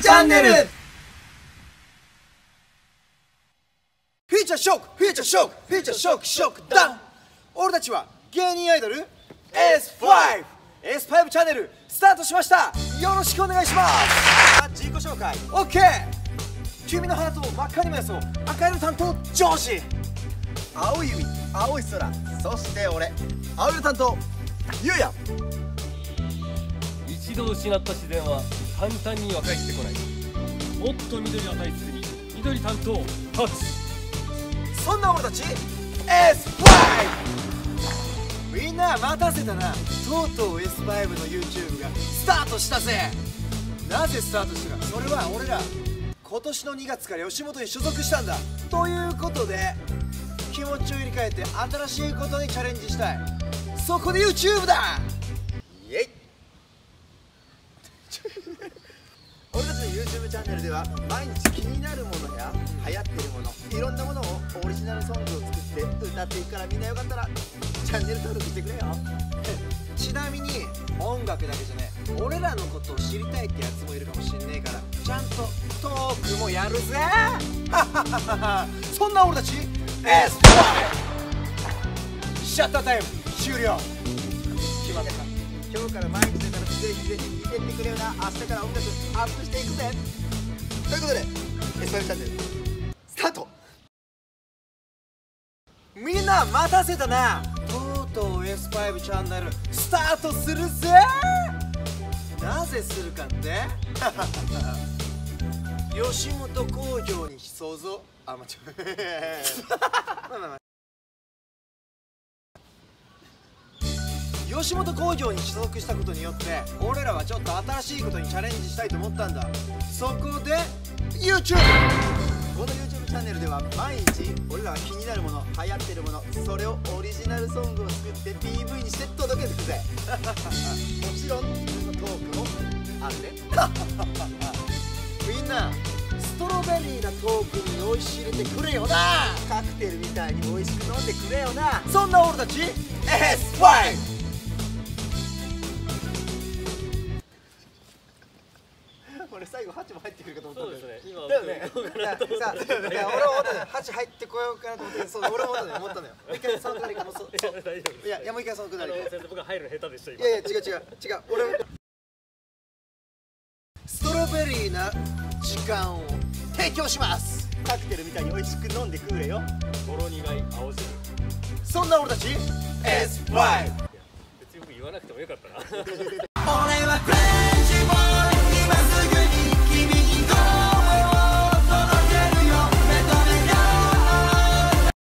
チャンネル。フィーチャーショックフィーチャーショックフィーチャーショックショックダウン俺たちは芸人アイドル S5S5 チャンネルスタートしました。よろしくお願いします。自己紹介。OK 君のハートを真っ赤に燃やそう。赤色担当ジョージ青い海青い空。そして俺。青色担当ゆうや。一度失った自然は簡単には帰ってこない。もっと緑を大切に。緑担当ハチ。そんな俺たち S5 みんな待たせたな。とうとう S5 の YouTube がスタートしたぜ。なぜスタートしたか。それは俺ら今年の2月から吉本に所属したんだ。ということで気持ちを入れ替えて新しいことにチャレンジしたい。そこで YouTube だ。YouTube チャンネルでは毎日気になるものや流行ってるものいろんなものをオリジナルソングを作って歌っていくからみんなよかったらチャンネル登録してくれよ。ちなみに音楽だけじゃね俺らのことを知りたいってやつもいるかもしんねえからちゃんとトークもやるぜ。そんな俺たち S シャッタータイム終了。決まった。今日から毎日だからぜひぜひ見てってくれよな。明日から音楽アップしていくぜ。ということで S5 チャンネルスタート。みんな待たせたな。とうとう S5 チャンネルスタートするぜ。なぜするかって。吉本興業に想像。あ間違え吉本興業に所属したことによって俺らはちょっと新しいことにチャレンジしたいと思ったんだ。そこで YouTube この YouTube チャンネルでは毎日俺らが気になるもの流行ってるものそれをオリジナルソングを作って PV にして届けてくぜ。もちろん自分のトークもあるね。みんなストロベリーなトークに酔いしれてくれよな。カクテルみたいに美味しく飲んでくれよな。そんな俺たち S5 最後ハチも入ってくるかと思ったんだよ。そうですね。今だよね。さあいや俺も思ったのよハチ入ってこようかなと思ってそう俺も思ったのよ。思ったのよもう一回そのくだりかもうそう。いやいやもう一回そのくだり。で先生僕は入るの下手でした今。いやいや違う違う違う。俺ストロベリーな時間を提供します。カクテルみたいに美味しく飲んでくれよ。ほろ苦い青汁。いそんな俺たち S5 や別に僕言わなくてもよかったな